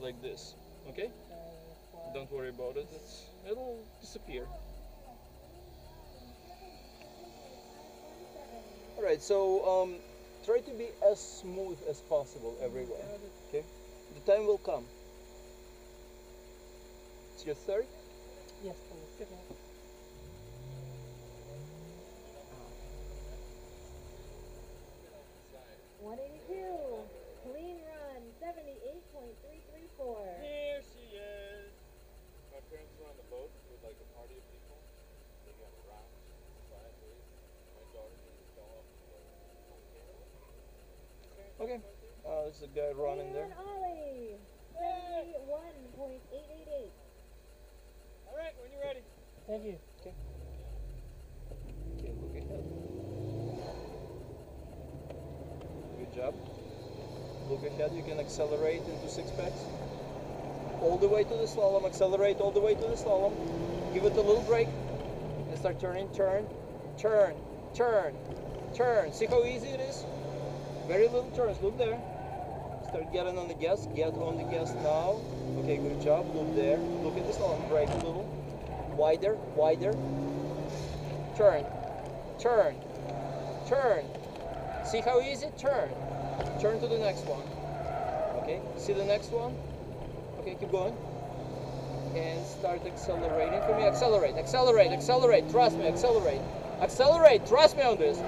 like this. Okay? Don't worry about it. It's, it'll disappear. All right. So um, try to be as smooth as possible everywhere. Okay? The time will come. It's your third. Yes, please. Okay. Uh, there's a guy running there. And Ollie. Seventy-one point eight eight eight. All right, when you're ready. Thank you. Okay, look ahead. Good job. Look ahead, you can accelerate into six packs. All the way to the slalom, accelerate all the way to the slalom. Give it a little brake. And start turning, turn, turn, turn, turn. See how easy it is? Very little turns, look there. Start getting on the gas, get on the gas now. Okay, good job, look there. Look at the slalom, brake a little. Wider, wider. Turn, turn, turn. See how easy? Turn. Turn to the next one. Okay, see the next one? Okay, keep going. And start accelerating for me. Accelerate, accelerate, accelerate. Trust me, accelerate. Accelerate, trust me on this.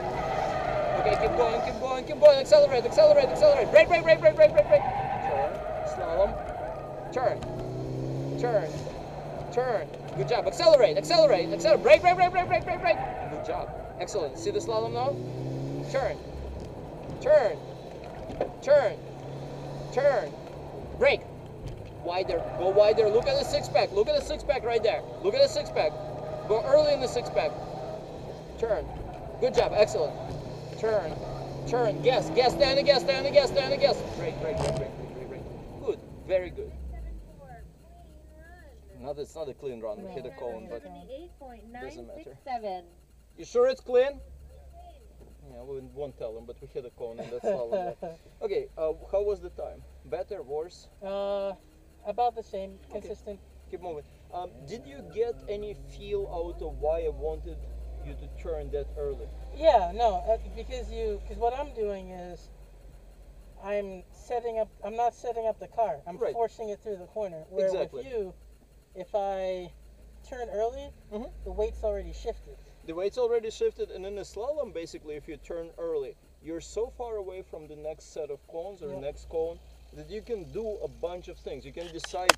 Okay, keep going, keep going, keep going. Accelerate, accelerate, accelerate. Brake, brake, brake, brake, brake, brake, brake. Turn, slalom. Turn, turn, turn. Good job. Accelerate, accelerate, accelerate. Brake, brake, brake, brake, brake, brake, brake. Good job. Excellent. See the slalom now? Turn, turn, turn, turn. Brake. Wider. Go wider. Look at the six pack. Look at the six pack right there. Look at the six pack. Go early in the six pack. Turn. Good job. Excellent. Turn. Turn. Gas. Gas. Down the gas. Down the gas. Down the gas. Great, great. Brake. Brake. Brake. brake. Good. Very good. Seven four. Clean run. Not it's not a clean run. We hit a cone, but Seventy-eight point nine doesn't matter. you sure it's clean? Yeah, we won't tell them, but we hit a cone and that's all. Okay. Uh, how was the time? Better? Worse? Uh, about the same, consistent. Keep moving. Um, did you get any feel out of why I wanted you to turn that early? Yeah, no, uh, because you, because what I'm doing is, I'm setting up. I'm not setting up the car. I'm Right. forcing it through the corner. Where Exactly. with you, if I turn early, Mhm. the weight's already shifted. The weight's already shifted, and in the slalom, basically, if you turn early, you're so far away from the next set of cones or Yeah. next cone that you can do a bunch of things. You can decide